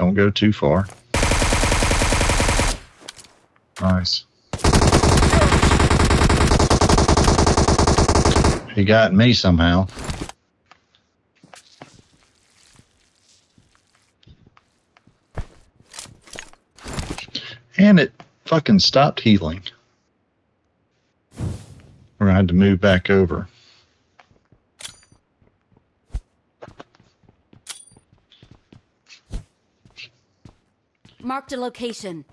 Don't go too far. Nice. He got me somehow. And it fucking stopped healing. We're gonna have to move back over. Marked a location.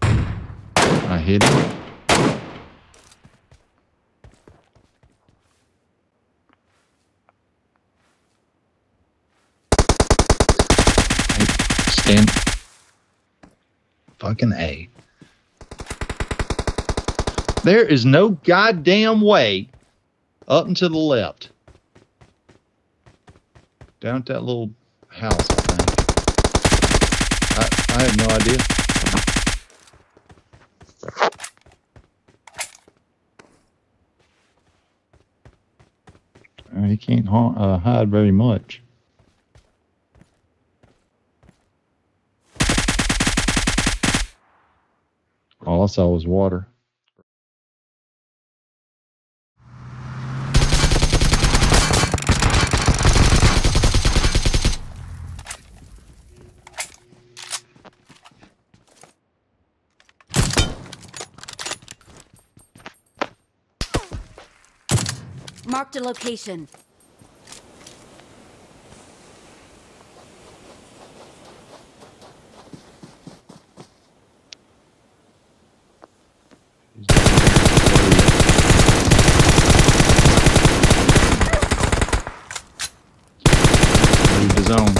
I hit him. Stand. Fucking A. There is no goddamn way up and to the left. Down at that little house, I think. I, have no idea. Uh, He can't uh, hide very much. All I saw was water. Marked a location. Zone.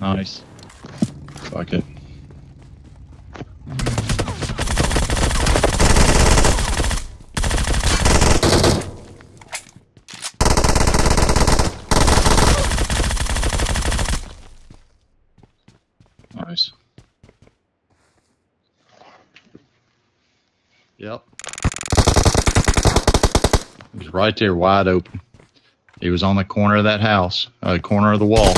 Nice. Fuck it. Nice. Yep. It was right there, wide open. He was on the corner of that house, uh, corner of the wall.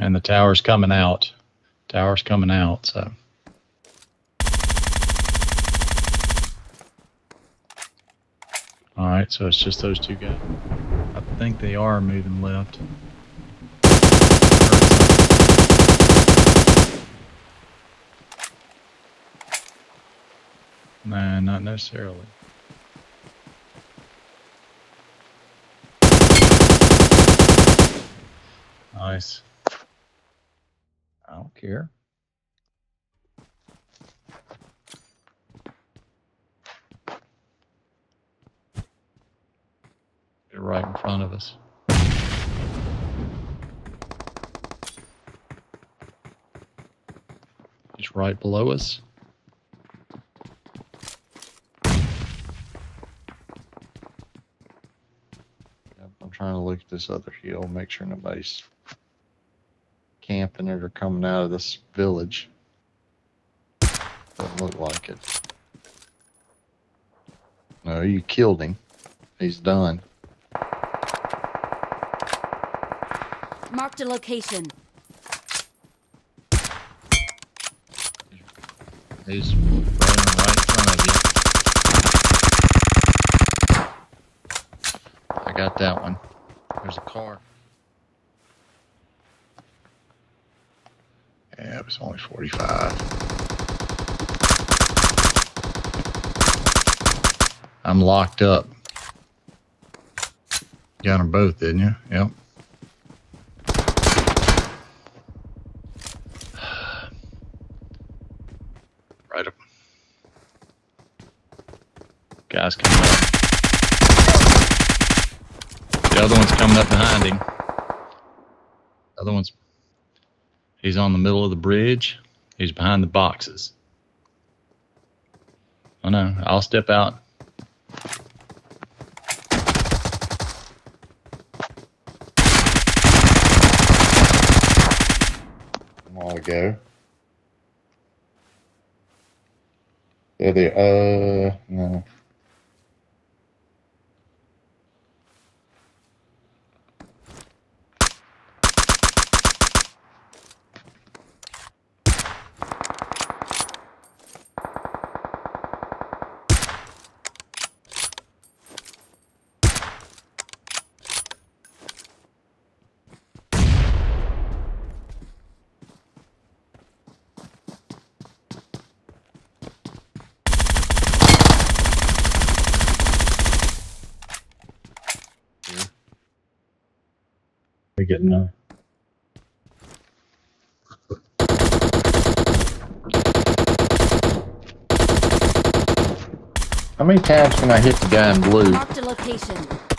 And the tower's coming out. Tower's coming out, so. All right, so it's just those two guys. I think they are moving left. Nah, not necessarily. Nice. I don't care. Right in front of us. He's right below us. I'm trying to look at this other hill, make sure nobody's camping it or coming out of this village. Doesn't look like it. No, you killed him. He's done. Marked a location. He's running right in front of you. I got that one. There's a car. Yeah, it was only 45. I'm locked up. Got them both, didn't you? Yep. Guy's coming up. The other one's coming up behind him. The other one's. He's on the middle of the bridge. He's behind the boxes. I oh, know. I'll step out. A while go. There they uh no. We getting uh How many times can I hit the guy in blue? Marked a location.